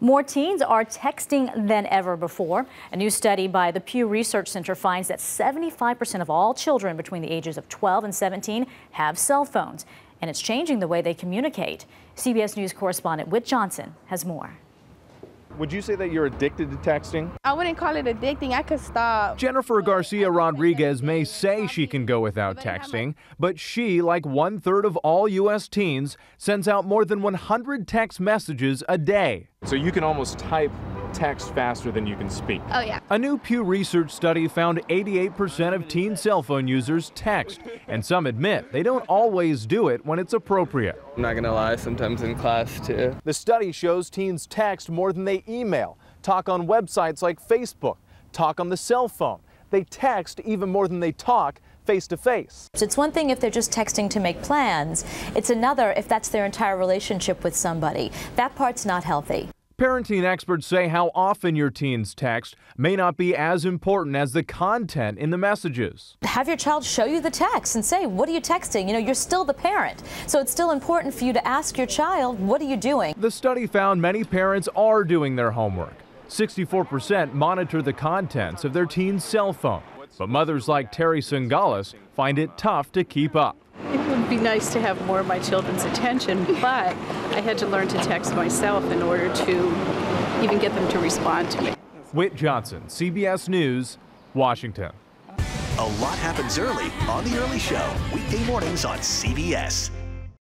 More teens are texting than ever before. A new study by the Pew Research Center finds that 75% of all children between the ages of 12 and 17 have cell phones, and it's changing the way they communicate. CBS News correspondent Whit Johnson has more. Would you say that you're addicted to texting? I wouldn't call it addicting. I could stop. Jennifer Garcia Rodriguez may say she can go without texting, but she, like one third of all U.S. teens, sends out more than 100 text messages a day. So you can almost type text faster than you can speak. Oh, yeah. A new Pew Research study found 88% of teen cell phone users text, and some admit they don't always do it when it's appropriate. I'm not gonna lie, sometimes in class too. The study shows teens text more than they email, talk on websites like Facebook, talk on the cell phone. They text even more than they talk face to face. It's one thing if they're just texting to make plans. It's another if that's their entire relationship with somebody. That part's not healthy. Parenting experts say how often your teens text may not be as important as the content in the messages. Have your child show you the text and say, What are you texting? You know, you're still the parent. So it's still important for you to ask your child, What are you doing? The study found many parents are doing their homework. 64% monitor the contents of their teen's cell phone. But mothers like Terry Singalis find it tough to keep up. It would be nice to have more of my children's attention, but I had to learn to text myself in order to even get them to respond to me. Whit Johnson, CBS News, Washington. A lot happens early on The Early Show, weekday mornings on CBS.